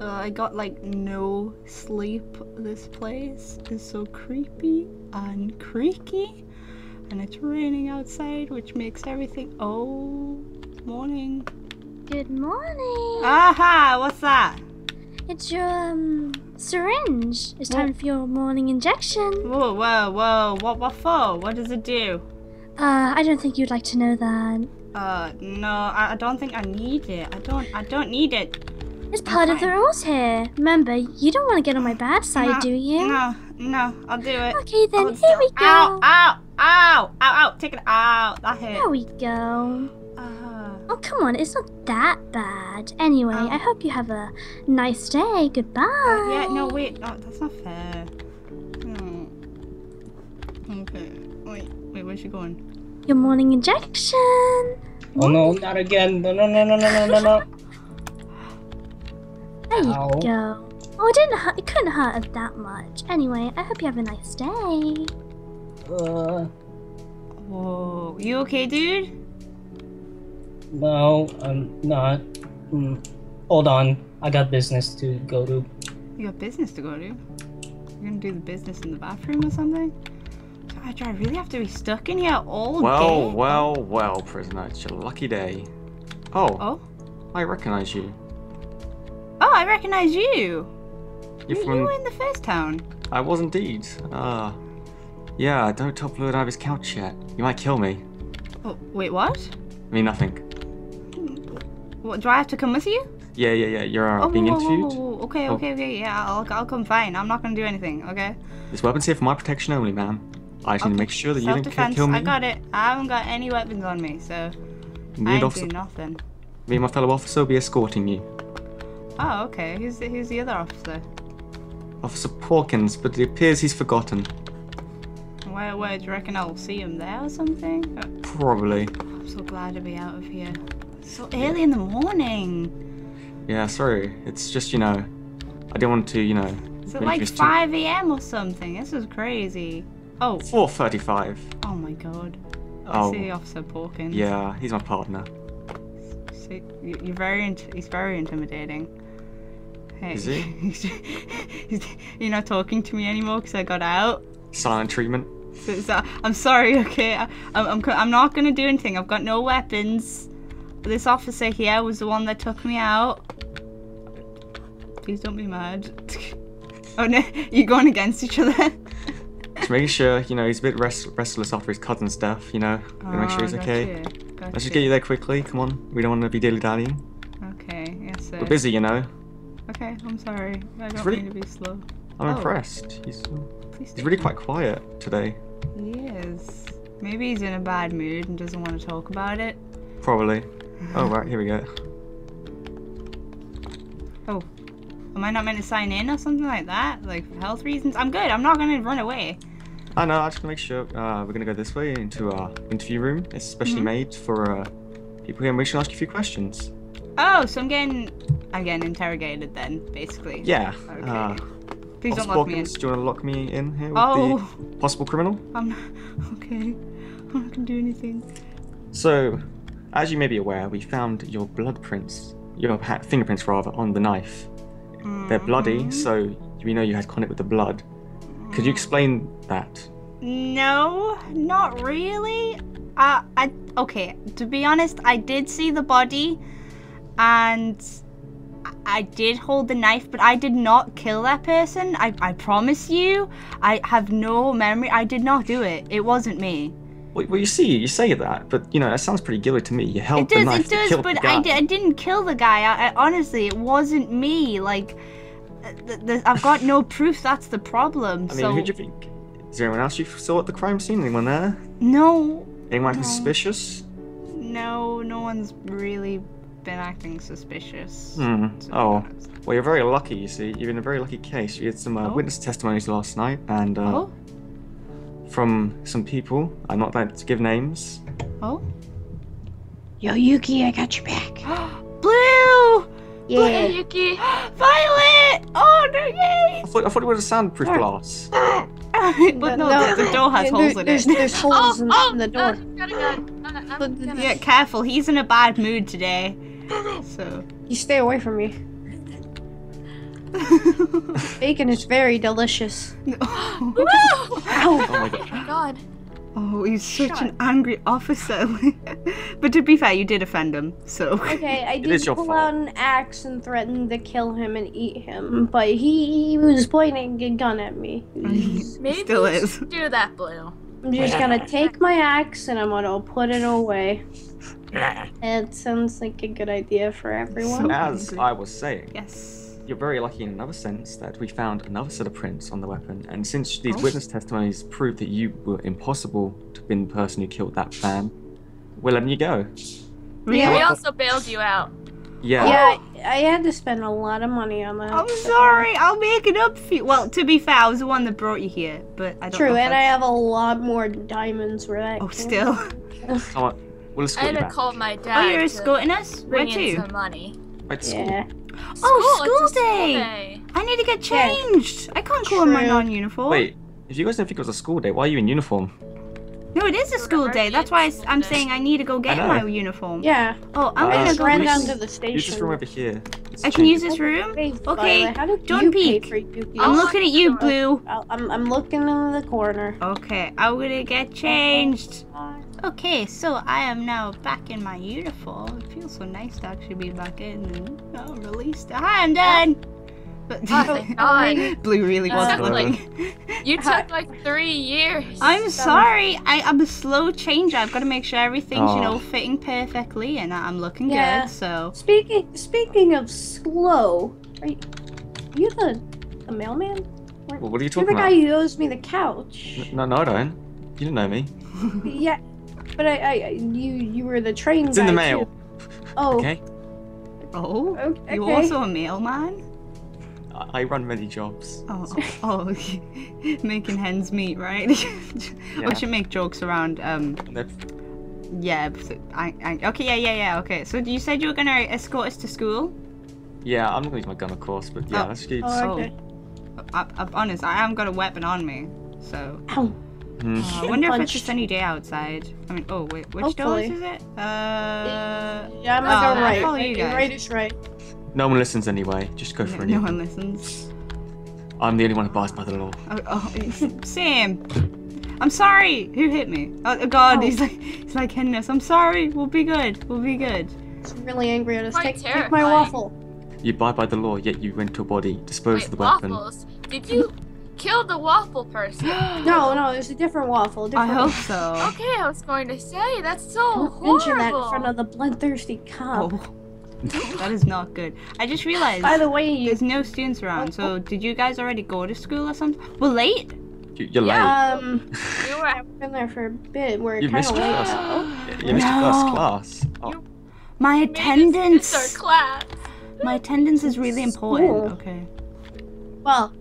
Uh, I got like no sleep. This place is so creepy and creaky, and it's raining outside, which makes everything. Oh, morning. Good morning. Aha! What's that? It's your um, syringe. It's time for your morning injection. Whoa, whoa, whoa! What, what for? What does it do? Uh, I don't think you'd like to know that. Uh, no, I, I don't think I need it. I don't, I don't need it. It's part of the rules here. Remember, you don't want to get on my bad side, No, do you? No, no, I'll do it. Okay, then Hold here still. we go. Ow, ow, ow, ow, ow! Take it out. That hurt. There we go. Ah. Oh, come on, it's not that bad. Anyway, Oh. I hope you have a nice day. Goodbye. Yeah, no, wait, no, that's not fair. No. Okay, wait, wait, where's she going? Your morning injection. Oh no, not again. No, no, no, no, no, no, no, no. There you Ow. go. Oh, it didn't hurt. It couldn't hurt it that much. Anyway, I hope you have a nice day. Uh, Whoa, you okay, dude? no, I'm not. Mm. Hold on. I got business to go to. You got business to go to. You're gonna do the business in the bathroom or something? God, do I really have to be stuck in here all Well, day? well, well, prisoner, it's your lucky day. Oh, Oh? I recognize you. Oh, I recognize you! You're You, from. you were in the first town. I was indeed. Ah. yeah, don't tell of his couch yet. You might kill me. Oh, wait, what? I mean, nothing. What, do I have to come with you? Yeah, yeah, yeah, you're uh, oh, being whoa, interviewed. whoa, whoa. Okay, Oh. okay, okay, yeah, I'll, I'll come fine. I'm not gonna do anything, okay? This weapon's here for my protection only, ma'am. I just need to make sure that you don't kill me. I got it. I haven't got any weapons on me, so Me I ain't officer, do nothing. me and my fellow officer will be escorting you. Oh, okay. Who's the, who's the other officer? Officer Porkins, but it appears he's forgotten. Where, where do you reckon I'll see him there or something? Uh, Probably. I'm so glad to be out of here. It's so early in the morning. Yeah, sorry. It's just, you know, I didn't want to, you know. Is it like 5 a.m. or something? This is crazy. Oh, 4.35. oh my god. Oh, Oh. I see Officer Porkins. Yeah, he's my partner. You- you're very, he's very intimidating. Hey, Is he? you're not talking to me anymore because I got out. Silent treatment. So, so- I'm sorry, okay? I, I'm, I'm, I'm not gonna do anything. I've got no weapons. This officer here was the one that took me out. Please don't be mad. oh no, you're going against each other. Just making sure, you know, he's a bit rest- restless after his cousin's death, you know. Gotta make sure he's Oh, okay. gotcha, Let's gotcha. just get you there quickly. Come on. We don't want to be dilly dallying. Okay, yes sir. We're busy, you know. Okay, I'm sorry. I don't really- mean to be slow. I'm Oh. impressed. He's, he's really quite quiet today. He is. Maybe he's in a bad mood and doesn't want to talk about it. Probably. Oh, right, here we go. Oh. Am I not meant to sign in or something like that? Like for health reasons? I'm good. I'm not gonna run away. I know, I just want to make sure uh, we're going to go this way into our interview room. It's specially Mhm. made for uh, people here and we should ask you a few questions. Oh, so I'm getting I'm getting interrogated then, basically. Yeah. Okay. Uh, Please don't lock me in. Do you want to lock me in here with Oh, the possible criminal? I'm not okay. I'm not gonna do anything. So, as you may be aware, we found your blood prints, your fingerprints rather, on the knife. They're bloody, Mhm. so we know you had contact with the blood. Could you explain that? No, not really. Uh, I okay. To be honest, I did see the body, and I- did hold the knife, but I did not kill that person. I I promise you. I have no memory. I did not do it. It wasn't me. Well, well, you see, you say that, but you know that sounds pretty guilty to me. You held It the does. knife It does. But the guy. I, I didn't kill the guy. I, I honestly, it wasn't me. Like, th- th- I've got no proof. That's the problem. I mean, so who do you think? Is there anyone else you saw at the crime scene? Anyone there? no, Anyone No. suspicious? no, no one's really been acting suspicious. Hmm. to be Oh. Well, you're very lucky. You see, you're in a very lucky case. You had some uh, Oh. witness testimonies last night, and uh, Oh, from some people. I'm not allowed to give names. oh, Yo, Yuki, I got your back. blue, Yeah. Yuki. violet. Oh no, yay! I thought, I thought it was a soundproof glass. but no, the, the door has there- holes in there's, it. There's holes in, in the door. got a gun. No, no, no, But- no, no. Yeah, careful. He's in a bad mood today. So You stay away from me. Bacon is very delicious. oh, Ow! Oh my god. God. Oh, he's such Shut an angry officer. but to be fair, you did offend him, so. Okay, I It did pull fault. out an axe and threaten to kill him and eat him, but he, he was pointing a gun at me. Maybe Still is. do that, Blue. I'm just gonna take my axe and I'm gonna put it away. It sounds like a good idea for everyone. So- As I was saying, Yes. you're very lucky in another sense that we found another set of prints on the weapon, and since these Oh. witness testimonies prove that you were impossible to have been the person who killed that man, we're letting you go. Really? We also bailed you out. Yeah. Yeah, oh. I, I had to spend a lot of money on that. I'm sorry. I'll make it up for you. Well, to be fair, I was the one that brought you here, but I don't. True, know if and I have a lot more diamonds where that Oh, came still. Come on. We'll I escort had you to back. call my dad. Oh, you're escorting us? Where to? some money. Right to school. Yeah. Oh, School, school day. day. I need to get Yeah. changed. I can't go in my non-uniform. Wait, if you guys didn't think it was a school day, why are you in uniform? No, it is a school day. That's why I, am saying I need to go get my uniform. Yeah, Oh, I'm Uh, gonna just go. ran down to the Use station. this room over here. It's I can use this room. Okay, Violet, don't peek. Pay for Yuki? I'm looking at you. Blue. I'll- I'm, I'm looking in the corner. Okay, I'm gonna get changed. Okay, so I am now back in my uniform. It feels so nice to actually be back in and oh, released. Hi, I'm done. But Oh, God. Blue really was Except, looking. like, You took like three years. I'm sorry. I, I'm a slow changer. I've got to make sure everything's, you Oh. know, fitting perfectly and that I'm looking Yeah. good. So Speaking speaking of slow, are you, you the the mailman? Well, what are you You're talking the guy who owes me the couch. No, no, I don't. You didn't know me. yeah, but I, I I- you you were the train It's in the mail. too. Oh, Okay. Oh, okay. you also a mailman? I, I run many jobs. Oh, oh, oh making hens meet, right? Yeah. We should make jokes around. Um, they're- yeah. I, I, okay, yeah, yeah, yeah. Okay, so you said you were gonna escort us to school. Yeah, I'm not gonna use my gun, of course, but yeah, Oh. let's keep. Oh, okay. I, I'm honest. I haven't got a weapon on me, so Ow. Hmm. uh, I wonder if it's Punched. a sunny day outside. I mean, oh wait, which doors is it? Uh, Yeah, I'm Oh, gonna go I right. follow you guys. Right is right. No one listens anyway. Just go for no, it. no one listens. I'm the only one who abides by the law. Oh, oh Sam. I'm sorry. Who hit me? Oh, oh God, Oh. he's like, he's like hitting us. I'm sorry. We'll be good. We'll be good. He's really angry at us. Quite Take, take my waffle. You abide by the law, yet you went to a body, disposed Wait, of the weapon. waffles. Did you kill the waffle person? No, no, there's a different waffle. Different I Different hope so. Okay, I was going to say that's so Don't horrible. mention that in front of the bloodthirsty cop. Oh. Oh, that is not good. I just realized By the way, there's no students around. So did you guys already go to school or something? We're late. You, you're late. um, You were I've been there for a bit. We're You kind missed of late class. now. You missed your first class. Oh, My made attendance. our class. My attendance is really important. School. Okay. Well,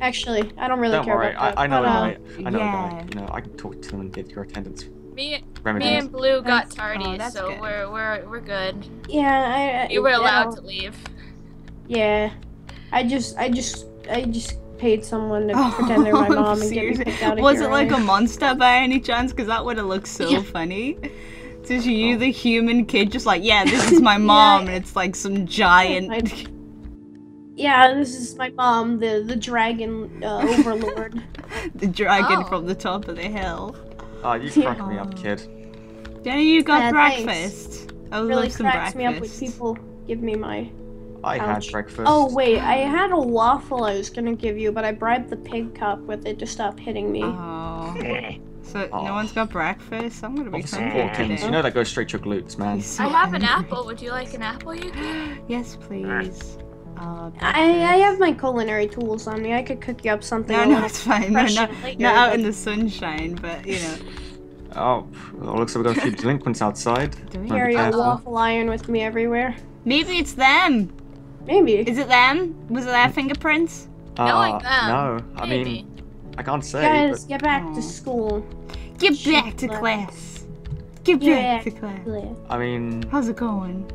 actually, I don't really don't care worry. about that. I, I know but, a guy. I know a yeah. guy. You know, I can talk to him and get your attendance Me, me and Blue got That's- tardy, oh, so good. we're we're we're good. Yeah, I. You were yeah, allowed to leave. Yeah, I just, I just, I just paid someone to Oh, pretend they're my mom and get me seriously? kicked out of Was here. it like a monster by any chance? Because that would have looked so Yeah. funny. Just you, the human kid, just like, yeah, this is my mom, and it's like some giant. I- Yeah, this is my mom, the the dragon uh, overlord. the dragon Oh. from the top of the hill. Oh, you cracked me up, kid. Jenny, you got Yeah, thanks. breakfast. I would really love some cracks breakfast. me up when people give me my. I had breakfast. Oh wait, I had a waffle I was gonna give you, but I bribed the pig cop with it to stop hitting me. Oh. So Oh. no one's got breakfast. I'm gonna be All for some hungry poor kittens. today. You know that goes straight to your glutes, man. So I have an apple. Would you like an apple, Yuki? yes, please. Uh, I, I have my culinary tools on me. I could cook you up something. No, a no, little it's fine. No, not, later, not out but- in the sunshine, but you know. Oh, well, looks like we've got a few delinquents outside. Do we? Carry a careful. waffle iron with me everywhere. Maybe it's them. Maybe. Is it them? Was it their fingerprints? Knowing Uh, them, No, I Maybe. mean, I can't say. Guys, but get back Aw. to school. Get Shit, back to but- class. Get Yeah. back to class. Yeah. I mean, How's it going?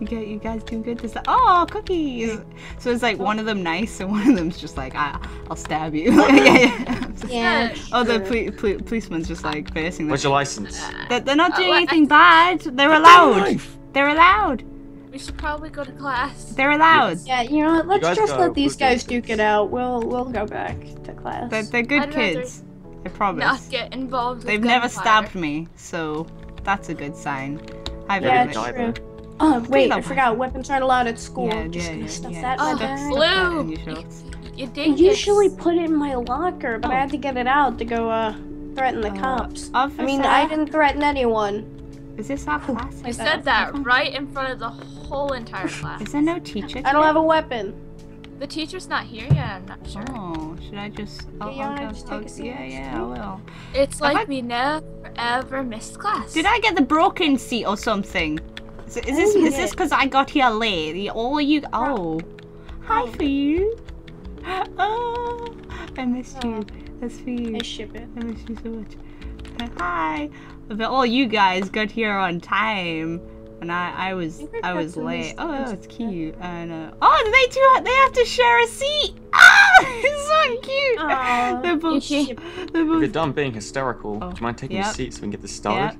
You guys, you guys doing good this Oh, cookies! So it's like one of them nice and one of them's just like, ah, I'll stab you. yeah, yeah. Yeah. Oh, the sure. poli- poli- policeman's just like facing them. where's your license? They're, they're not Uh, doing what- anything bad. They're allowed. They're allowed. We should probably go to class. They're allowed. Yeah, you know what? Let's just go, let these we'll guys duke it out. We'll we'll go back to class. They're, they're good I'd kids. I promise. Not get involved. With They've never gunfire. stabbed me, so that's a good sign. Hi, yeah, Very it's good either. true. Oh wait, I love forgot. Weapons aren't allowed at school. Yeah, I'm just yeah, gonna yeah, stuff yeah. that in Oh, my bag. stuff that Blue. in your shorts. You I did usually get- put it in my locker, but I had to get it out to go uh threaten the Uh, cops. Officer, I mean, I didn't threaten anyone. Is this our class? You Like said that right in front of the whole entire class. Is there no teacher? I don't have a weapon. The teacher's not here yet. I'm not sure. Oh, should I just? Oh, you wanna I'll just go- take a oh, seat yeah, yeah, I will. It's like I- we never ever missed class. Did I get the broken seat or something? Is, is this Oh, is this because I got here late? All you. Oh, hi for you. Oh, I missed you. That's for you. I ship it. I miss you so much. Hi. But all you guys got here on time. And I, I was think we've I was late. Oh, stickers it's cute. And uh, oh, they two they have to share a seat. Ah, it's so cute. Aw, they're both you they're If you're done being hysterical, Oh, do you mind taking yep. your seat so we can get this started?